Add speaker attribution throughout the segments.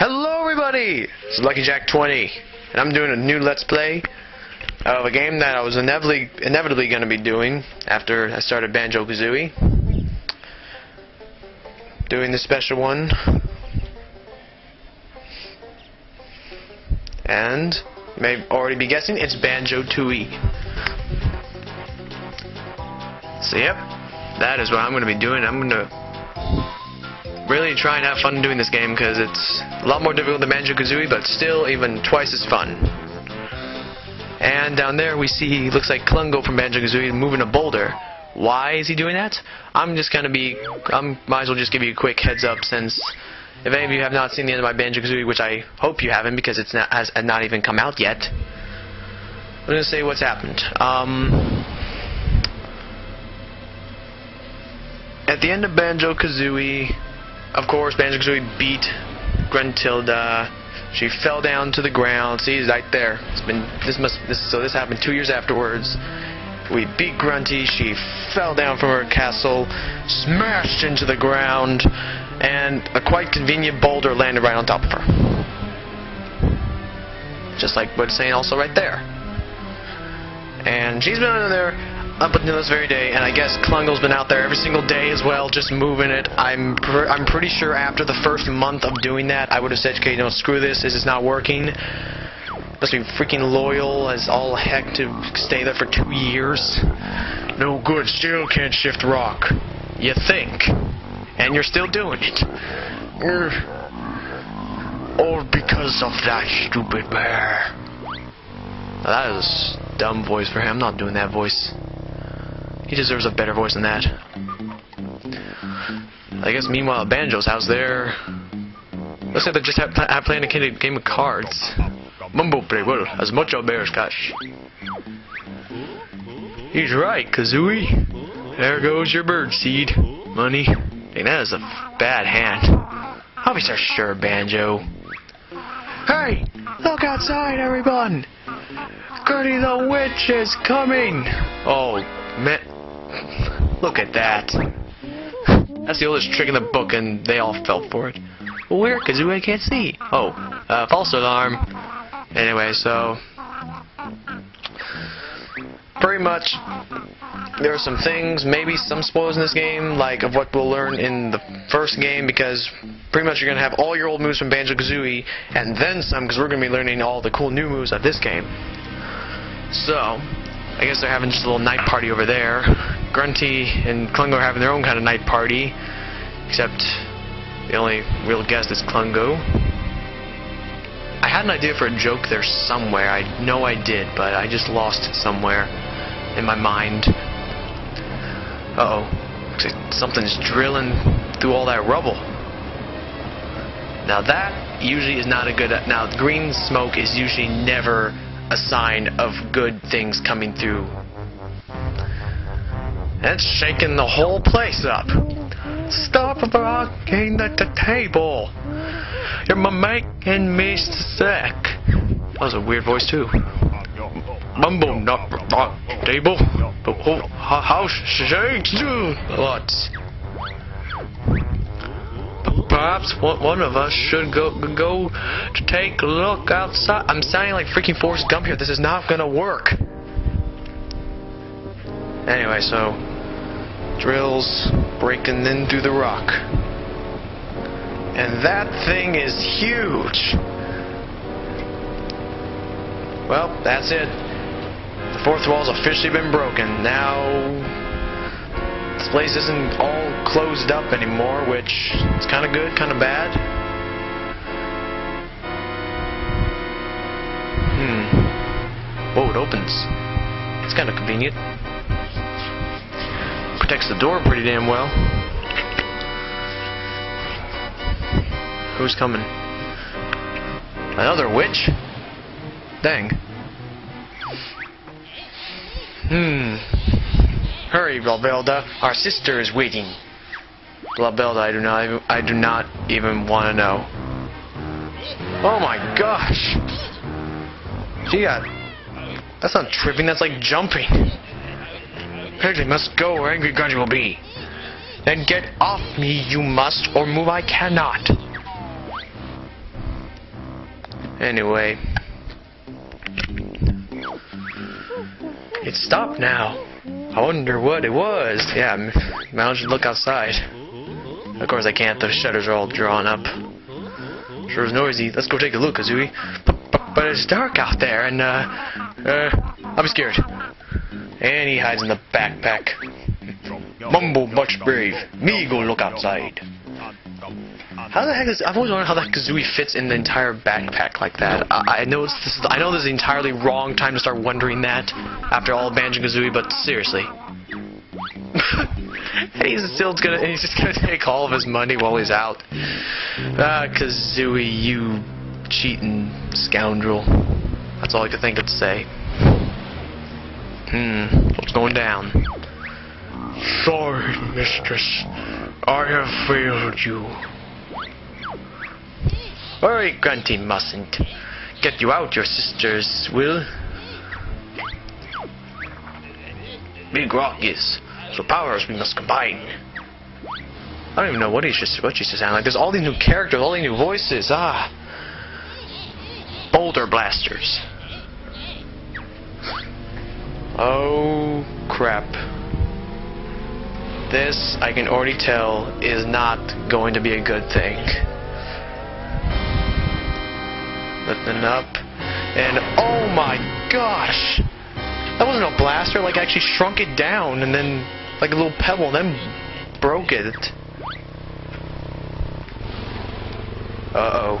Speaker 1: Hello everybody! It's Lucky Jack 20 and I'm doing a new Let's Play of a game that I was inevitably inevitably going to be doing after I started Banjo-Kazooie. Doing the special one. And you may already be guessing it's Banjo-Tooie. So yep, that is what I'm going to be doing. I'm going to really try and have fun doing this game because it's a lot more difficult than Banjo-Kazooie, but still even twice as fun. And down there we see, looks like Klungo from Banjo-Kazooie moving a boulder. Why is he doing that? I'm just gonna be, I might as well just give you a quick heads up since if any of you have not seen the end of my Banjo-Kazooie, which I hope you haven't because it's not, has not even come out yet, I'm gonna say what's happened. Um, at the end of Banjo-Kazooie, of course, Banjo-Kazooie beat Gruntilda. She fell down to the ground. See, right there. It's been this must this so this happened two years afterwards. We beat Grunty. She fell down from her castle, smashed into the ground, and a quite convenient boulder landed right on top of her. Just like what it's saying also right there. And she's been under there up until this very day, and I guess Klungo's been out there every single day as well, just moving it. I'm pr I'm pretty sure after the first month of doing that, I would have said, okay, no, screw this, this is not working. Must be freaking loyal as all heck to stay there for two years. No good, still can't shift rock. You think. And you're still doing it. All because of that stupid bear. That is a dumb voice for him. I'm not doing that voice. He deserves a better voice than that. I guess meanwhile Banjo's house there... Looks like they're just have, have playing a game of cards. Mumbo play well, as much of bear's cash. He's right, Kazooie. There goes your bird seed. Money. Dang, that is a bad hand. So sure, Banjo. Hey! Look outside, everyone! Gertie the Witch is coming! Oh, man. Look at that. That's the oldest trick in the book, and they all fell for it. Where? Kazooie can't see. Oh, uh, false alarm. Anyway, so... Pretty much, there are some things, maybe some spoilers in this game, like of what we'll learn in the first game, because pretty much you're going to have all your old moves from Banjo-Kazooie, and then some, because we're going to be learning all the cool new moves of this game. So, I guess they're having just a little night party over there. Grunty and Klungo are having their own kind of night party, except the only real guest is Klungo. I had an idea for a joke there somewhere. I know I did, but I just lost it somewhere in my mind. Uh oh. Something's drilling through all that rubble. Now that usually is not a good... Now, green smoke is usually never a sign of good things coming through. It's shaking the whole place up. Stop rocking at the table. You're making me sick. That was a weird voice too. Mumbo not rock table. The oh, whole house shakes what? Perhaps one of us should go go to take a look outside. I'm sounding like freaking Forrest Gump here. This is not gonna work. Anyway, so drills breaking in through the rock. And that thing is huge. Well, that's it. The fourth wall's officially been broken. Now this place isn't all closed up anymore, which is kind of good, kind of bad. Hmm. Whoa, it opens. It's kind of convenient. Protects the door pretty damn well. Who's coming? Another witch? Dang. Hmm. Hurry, Glabelda. Our sister is waiting. Glabelda, I do not, I do not even want to know. Oh my gosh! Gee, that's not tripping. That's like jumping. Apparently, must go or Angry Grunty will be. Then get off me, you must, or move I cannot. Anyway. It stopped now. I wonder what it was. Yeah, managed to look outside. Of course I can't, the shutters are all drawn up. Sure is noisy. Let's go take a look, Kazooie. But, but, it's dark out there, and, uh, uh, I'm scared. And he hides in the backpack. Mumbo much brave. Me go look outside. How the heck is? I've always wondered how that Kazooie fits in the entire backpack like that. I, I know this. Is, I know this is entirely wrong time to start wondering that after all of Banjo Kazooie, but seriously. and he's still gonna, he's just gonna take all of his money while he's out. Ah, Kazooie, you cheating scoundrel. That's all I could think of to say. Hmm. What's going down?
Speaker 2: Sorry, mistress. I have failed you.
Speaker 1: Alright, Grunty mustn't. Get you out, your sisters will. Big Rock is. So powers we must combine. I don't even know what he should what she should sound like. There's all these new characters, all these new voices. Ah. Boulder blasters. Oh crap. This I can already tell is not going to be a good thing. Lifting up. And oh my gosh! That wasn't a blaster, like I actually shrunk it down and then like a little pebble and then broke it. Uh oh.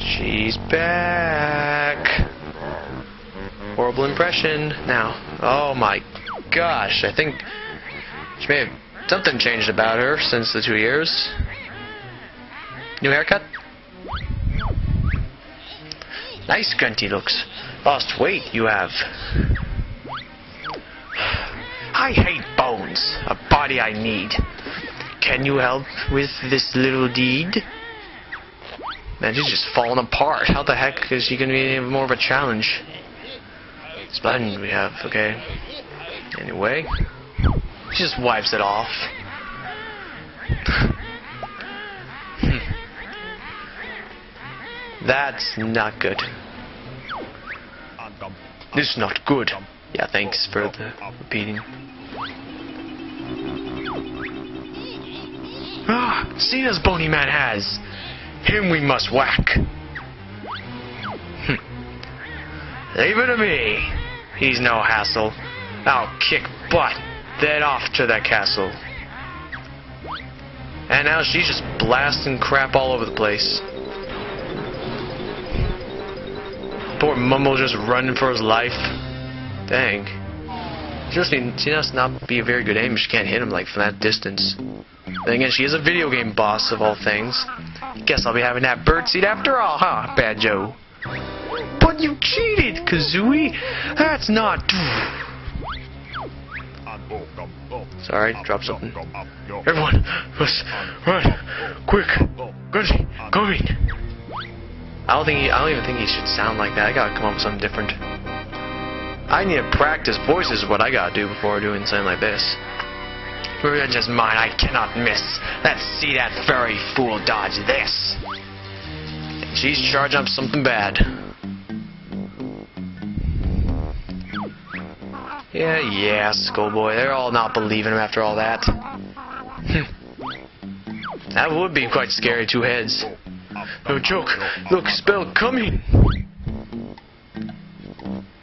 Speaker 1: She's back. Horrible impression. Now, oh my gosh, I think she may have something changed about her since the two years. New haircut? Nice grunty looks. Lost weight you have. I hate bones. A body I need. Can you help with this little deed? Man, she's just falling apart. How the heck is she gonna be any more of a challenge? Splendid we have, okay. Anyway. She just wipes it off. Hmm. That's not good. This is not good. Yeah, thanks for the repeating. Ah, see Cena's bony man has. Him we must whack. Hm. Leave it to me. He's no hassle. I'll kick butt, then off to the castle. And now she's just blasting crap all over the place. Poor Mumbo's just running for his life. Dang. She must, not be a very good aim she can't hit him like from that distance. Then again, she is a video game boss of all things. Guess I'll be having that bird seat after all, huh, Banjo? But you cheated, Kazooie! That's not... Sorry, drop something.
Speaker 2: Everyone, must run. Quick. Grunty, going.
Speaker 1: I don't think he, I don't even think he should sound like that. I gotta come up with something different. I need to practice voices what I gotta do before doing something like this. Revenge is mine, I cannot miss. Let's see that furry fool dodge this. She's charging up something bad. Yeah, yeah, schoolboy. They're all not believing him after all that. that would be quite scary, two heads.
Speaker 2: No joke. Look, spell coming.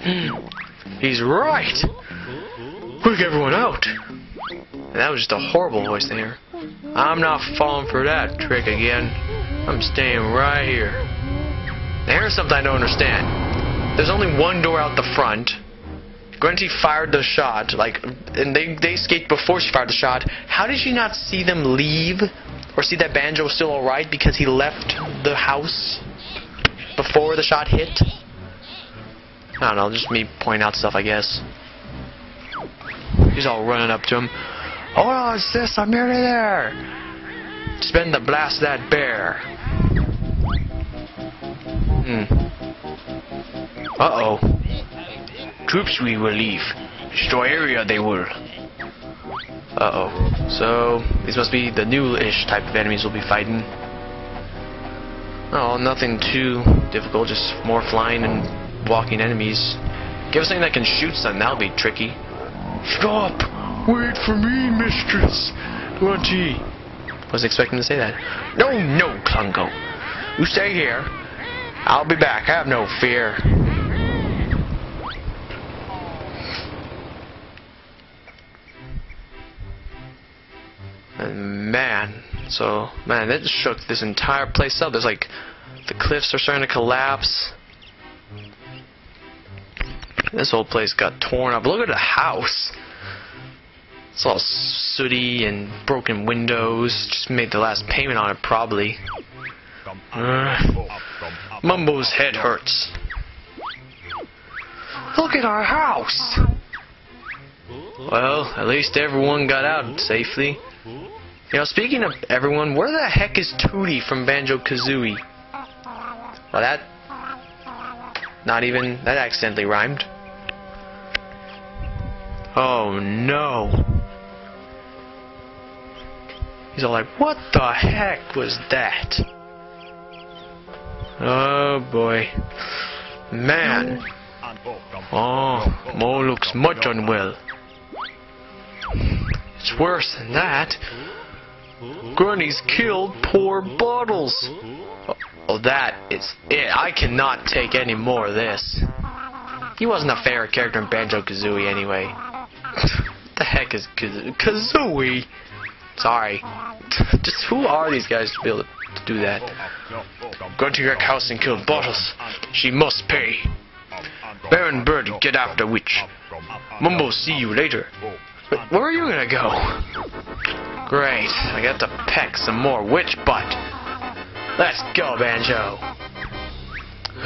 Speaker 2: Hmm.
Speaker 1: He's right.
Speaker 2: Quick, everyone out.
Speaker 1: That was just a horrible voice there. I'm not falling for that trick again. I'm staying right here. Here's something I don't understand. There's only one door out the front. Grunty fired the shot, like, and they they escaped before she fired the shot. How did she not see them leave, or see that Banjo was still alright because he left the house before the shot hit? I don't know, just me pointing out stuff, I guess. He's all running up to him. Oh, sis, I'm nearly there. Spend the blast that bear. Hmm. Uh-oh. Troops we will leave. Destroy area they will. Uh-oh. So, these must be the new-ish type of enemies we'll be fighting. Oh, nothing too difficult, just more flying and walking enemies. Give us something that can shoot something, that'll be tricky.
Speaker 2: Stop! Wait for me, mistress. Twenty.
Speaker 1: Was expecting to say that. No, no, Klungo. You stay here. I'll be back, have no fear. And man, so, man, it shook this entire place up. There's like, the cliffs are starting to collapse. This whole place got torn up. Look at the house. It's all sooty and broken windows. Just made the last payment on it, probably. Uh, Mumbo's head hurts. Look at our house! Well, at least everyone got out safely. You know, speaking of everyone, where the heck is Tooty from Banjo-Kazooie? Well, that... Not even... That accidentally rhymed. Oh, no. He's all like, what the heck was that? Oh, boy. Man. Oh, Mo looks much unwell. It's worse than that. Grunty's killed poor Bottles. Oh, that is it. I cannot take any more of this. He wasn't a favorite character in Banjo-Kazooie anyway. What the heck is Kazooie? Sorry. Just who are these guys to be able to do that?
Speaker 2: Go to your house and kill Bottles. She must pay.
Speaker 1: Baron Bird, get after Witch. Mumbo, see you later. Where are you gonna go? Great, I got to peck some more witch butt. Let's go, Banjo.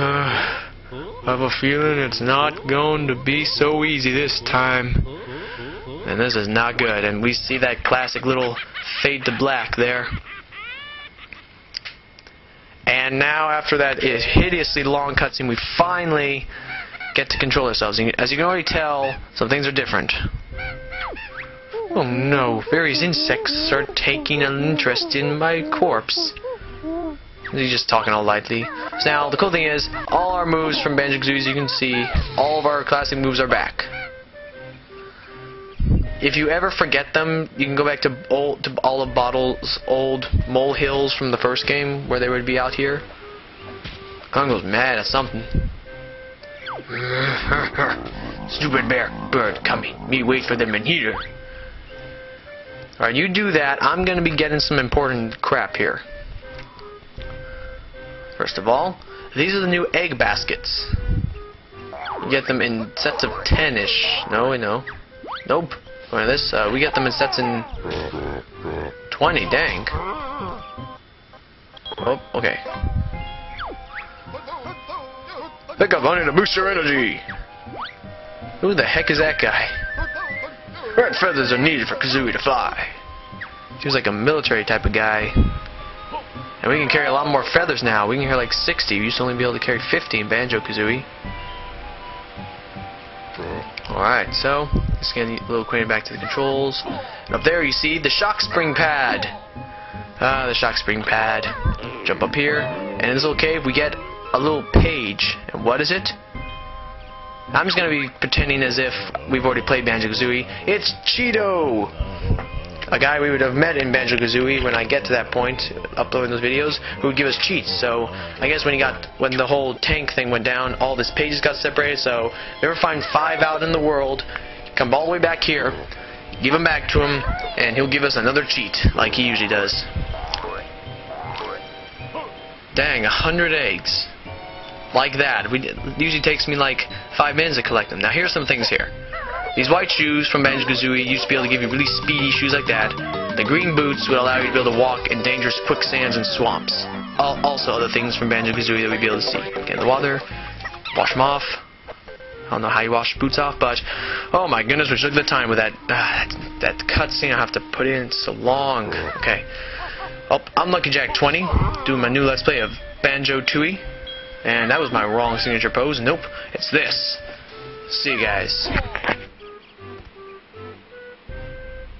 Speaker 2: I have a feeling it's not going to be so easy this time.
Speaker 1: And this is not good. And we see that classic little fade to black there. And now, after that hideously long cutscene, we finally get to control ourselves. As you can already tell, some things are different. Oh no, various insects are taking an interest in my corpse. He's just talking all lightly. So now, the cool thing is, all our moves from Banjo-Kazooie, as you can see, all of our classic moves are back. If you ever forget them, you can go back to, old, to all of Bottle's old molehills from the first game, where they would be out here. Klungo's mad at something. Stupid bear bird coming. Me wait for them in here. Alright, you do that. I'm going to be getting some important crap here. First of all, these are the new egg baskets. You get them in sets of 10-ish. No, no. Nope. At this. Uh, we get them in sets in 20. Dang. Oh, okay.
Speaker 2: Pick up on to boost your energy.
Speaker 1: Who the heck is that guy?
Speaker 2: Red feathers are needed for Kazooie to fly.
Speaker 1: Seems like a military type of guy. And we can carry a lot more feathers now. We can carry like 60. We used to only be able to carry 50 in Banjo-Kazooie. Alright, so, getting a little acquainted back to the controls. And up there you see the shock spring pad. Ah, the shock spring pad. Jump up here, and in this little cave we get a little page. And what is it? I'm just going to be pretending as if we've already played Banjo-Kazooie. It's Cheato! A guy we would have met in Banjo-Kazooie when I get to that point, uploading those videos, who would give us cheats. So, I guess when he got, when the whole tank thing went down, all this pages got separated, so never find five out in the world, come all the way back here, give them back to him, and he'll give us another cheat, like he usually does. Dang, a hundred eggs like that. We, usually takes me like five minutes to collect them. Now here's some things here. These white shoes from Banjo-Kazooie used to be able to give you really speedy shoes like that. The green boots would allow you to be able to walk in dangerous quicksands and swamps. Also other things from Banjo-Kazooie that we'd be able to see. Get in the water, wash them off. I don't know how you wash boots off, but oh my goodness, we took the time with that uh, that, that cutscene I have to put in. So long. Okay. Oh, I'm Lucky Jack 20, doing my new Let's Play of Banjo-Tooie. And that was my wrong signature pose. Nope, it's this. See you guys.